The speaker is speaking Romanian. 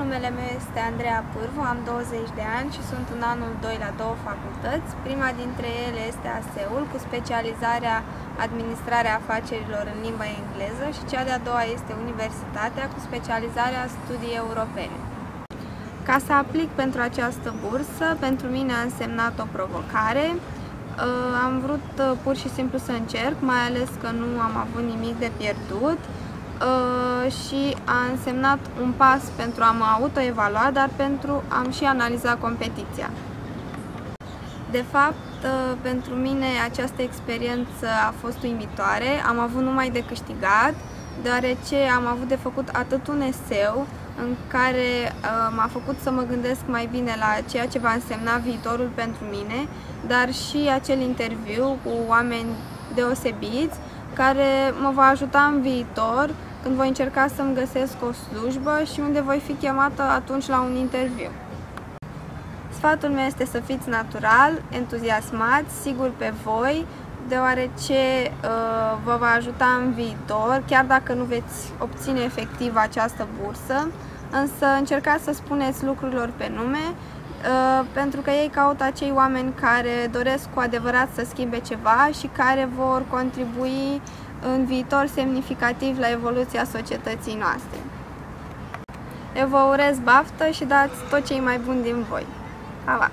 numele meu este Andreea Pârvu, am 20 de ani și sunt în anul 2 la două facultăți. Prima dintre ele este ASEUL cu specializarea Administrarea afacerilor în limba engleză și cea de-a doua este Universitatea cu specializarea Studii Europene. Ca să aplic pentru această bursă, pentru mine a însemnat o provocare. Uh, am vrut uh, pur și simplu să încerc, mai ales că nu am avut nimic de pierdut. Uh, și a însemnat un pas pentru a mă autoevalua, dar pentru am și analizat competiția. De fapt, uh, pentru mine această experiență a fost uimitoare, am avut numai de câștigat, deoarece am avut de făcut atât un eseu în care uh, m-a făcut să mă gândesc mai bine la ceea ce va însemna viitorul pentru mine, dar și acel interviu cu oameni deosebiți care mă va ajuta în viitor când voi încerca să-mi găsesc o slujbă și unde voi fi chemată atunci la un interviu. Sfatul meu este să fiți natural, entuziasmați, sigur pe voi, deoarece uh, vă va ajuta în viitor, chiar dacă nu veți obține efectiv această bursă, însă încercați să spuneți lucrurilor pe nume, uh, pentru că ei caută acei oameni care doresc cu adevărat să schimbe ceva și care vor contribui în viitor semnificativ la evoluția societății noastre. Eu vă urez baftă și dați tot cei mai buni din voi. Pa, pa!